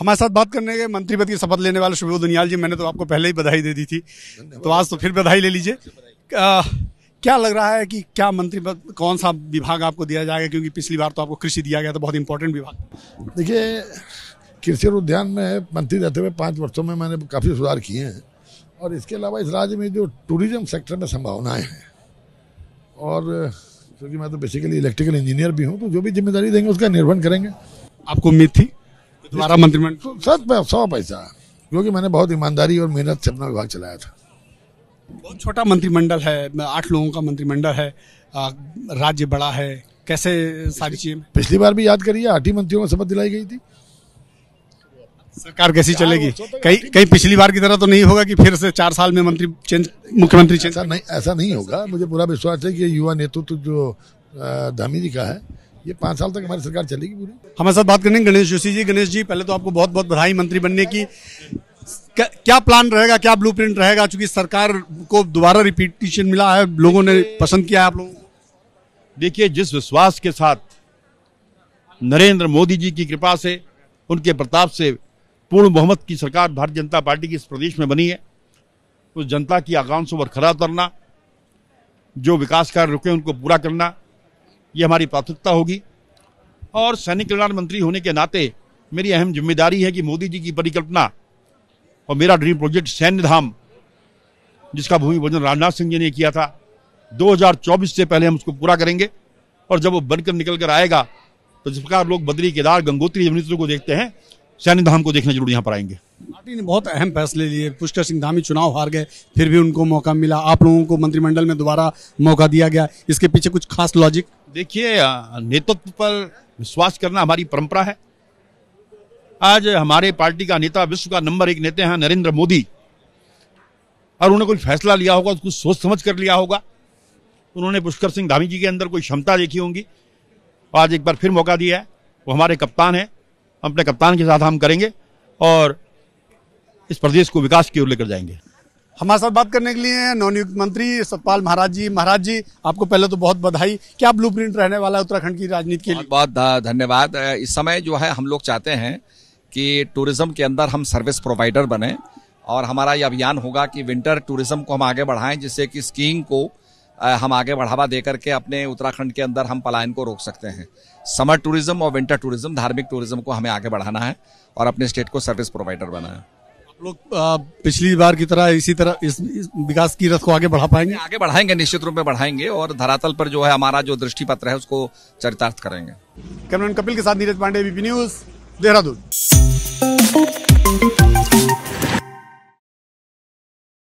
हमारे साथ बात करने के मंत्री पद की शपथ लेने वाले शुभ दुनियाल जी मैंने तो आपको पहले ही बधाई दे दी थी। तो आज तो फिर बधाई ले लीजिए। क्या लग रहा है कि क्या मंत्री पद कौन सा विभाग आपको दिया जाएगा? क्योंकि पिछली बार तो आपको कृषि दिया गया था बहुत इंपॉर्टेंट विभाग। देखिए कृषि और उद्यान में मंत्री रहते हुए पाँच वर्षों में मैंने काफ़ी सुधार किए हैं। और इसके अलावा इस राज्य में जो टूरिज़्म सेक्टर में संभावनाएँ हैं और क्योंकि मैं तो बेसिकली इलेक्ट्रिकल इंजीनियर भी हूँ तो जो भी ज़िम्मेदारी देंगे उसका निर्वहन करेंगे। आपको उम्मीद थी? दोबारा मंत्रिमंडल तो सच सौ पैसा क्योंकि मैंने बहुत ईमानदारी और मेहनत से अपना विभाग चलाया था। बहुत छोटा मंत्रिमंडल है आठ लोगों का मंत्रिमंडल है राज्य बड़ा है कैसे सारी चीज़ें पिछली बार भी याद करिए आठ ही मंत्रियों को शपथ दिलाई गई थी। सरकार कैसी चलेगी? कहीं कहीं पिछली बार की तरह तो नहीं होगा कि फिर से चार साल में मंत्री चेंज मुख्यमंत्री चेंज ऐसा नहीं ऐसा नहीं होगा। मुझे पूरा विश्वास है कि युवा नेतृत्व जो धामी जी का है ये पाँच साल तक हमारी सरकार चलेगी पूरी। हमारे साथ बात करेंगे गणेश जोशी जी। गणेश जी पहले तो आपको बहुत बहुत बधाई मंत्री बनने की। क्या प्लान रहेगा? क्या ब्लूप्रिंट रहेगा? चूँकि सरकार को दोबारा रिपीटेशन मिला है लोगों ने पसंद किया है आप लोगों देखिए जिस विश्वास के साथ नरेंद्र मोदी जी की कृपा से उनके प्रताप से पूर्ण बहुमत की सरकार भारतीय जनता पार्टी की इस प्रदेश में बनी है उस जनता की आकांक्षों पर खरा उतरना जो विकास कार्य रुके उनको पूरा करना ये हमारी प्राथमिकता होगी। और सैनिक कल्याण मंत्री होने के नाते मेरी अहम ज़िम्मेदारी है कि मोदी जी की परिकल्पना और मेरा ड्रीम प्रोजेक्ट सैन्य धाम, जिसका भूमि पूजन राजनाथ सिंह जी ने किया था 2024 से पहले हम उसको पूरा करेंगे। और जब वो बनकर निकल कर आएगा तो जिस प्रकार लोग बद्री केदार गंगोत्री यमुनोत्री को देखते हैं सैन्य धाम को देखने ज़रूर यहाँ पर आएँगे। पार्टी ने बहुत अहम फैसले लिए। पुष्कर सिंह धामी चुनाव हार गए फिर भी उनको मौका मिला। आप लोगों को मंत्रिमंडल में दोबारा मौका दिया गया। इसके पीछे कुछ खास लॉजिक देखिए नेतृत्व पर विश्वास करना हमारी परंपरा है। आज हमारे पार्टी का नेता विश्व का नंबर एक नेता है नरेंद्र मोदी। और उन्होंने कोई फैसला लिया होगा कुछ सोच समझ कर लिया होगा। उन्होंने पुष्कर सिंह धामी जी के अंदर कोई क्षमता देखी होंगी। आज एक बार फिर मौका दिया है। वो हमारे कप्तान है। अपने कप्तान के साथ हम करेंगे और इस प्रदेश को विकास की ओर लेकर जाएँगे। हमारे साथ बात करने के लिए नवनियुक्त मंत्री सतपाल महाराज जी। महाराज जी आपको पहले तो बहुत बधाई। क्या ब्लू प्रिंट रहने वाला है उत्तराखंड की राजनीति के लिए? बहुत धन्यवाद। इस समय जो है हम लोग चाहते हैं कि टूरिज़्म के अंदर हम सर्विस प्रोवाइडर बने और हमारा ये अभियान होगा कि विंटर टूरिज़्म को हम आगे बढ़ाएँ जिससे कि स्कीइंग को हम आगे बढ़ावा दे करके अपने उत्तराखंड के अंदर हम पलायन को रोक सकते हैं। समर टूरिज़्म और विंटर टूरिज़्म धार्मिक टूरिज़्म को हमें आगे बढ़ाना है और अपने स्टेट को सर्विस प्रोवाइडर बनाना है। लोग पिछली बार की तरह इसी तरह इस, इस विकास की रथ को आगे बढ़ा पाएँगे? आगे बढ़ाएँगे निश्चित रूप में बढ़ाएँगे और धरातल पर जो है हमारा जो दृष्टि पत्र है उसको चरितार्थ करेंगे। कैमरन कपिल के साथ नीरज पांडे बीपी न्यूज़ देहरादून।